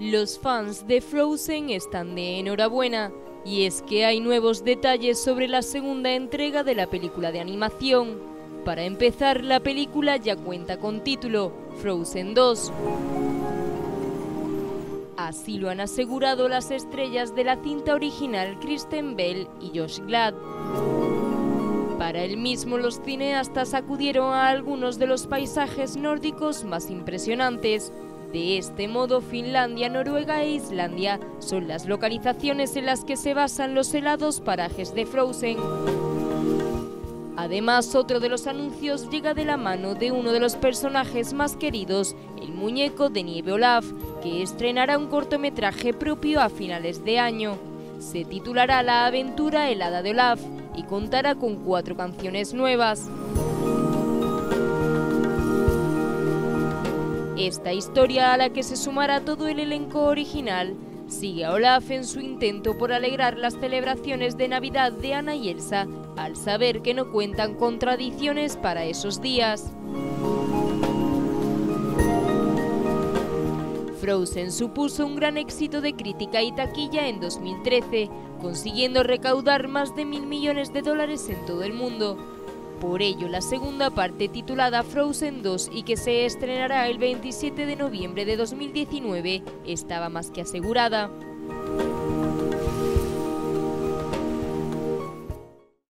Los fans de Frozen están de enhorabuena, y es que hay nuevos detalles sobre la segunda entrega de la película de animación. Para empezar, la película ya cuenta con título, Frozen 2. Así lo han asegurado las estrellas de la cinta original Kristen Bell y Josh Glad. Para el mismo los cineastas acudieron a algunos de los paisajes nórdicos más impresionantes, de este modo, Finlandia, Noruega e Islandia son las localizaciones en las que se basan los helados parajes de Frozen. Además, otro de los anuncios llega de la mano de uno de los personajes más queridos, el muñeco de nieve Olaf, que estrenará un cortometraje propio a finales de año. Se titulará La aventura helada de Olaf y contará con cuatro canciones nuevas. Esta historia a la que se sumará todo el elenco original sigue a Olaf en su intento por alegrar las celebraciones de Navidad de Anna y Elsa al saber que no cuentan con tradiciones para esos días. Frozen supuso un gran éxito de crítica y taquilla en 2013, consiguiendo recaudar más de mil millones de dólares en todo el mundo, por ello, la segunda parte titulada Frozen 2 y que se estrenará el 27 de noviembre de 2019 estaba más que asegurada.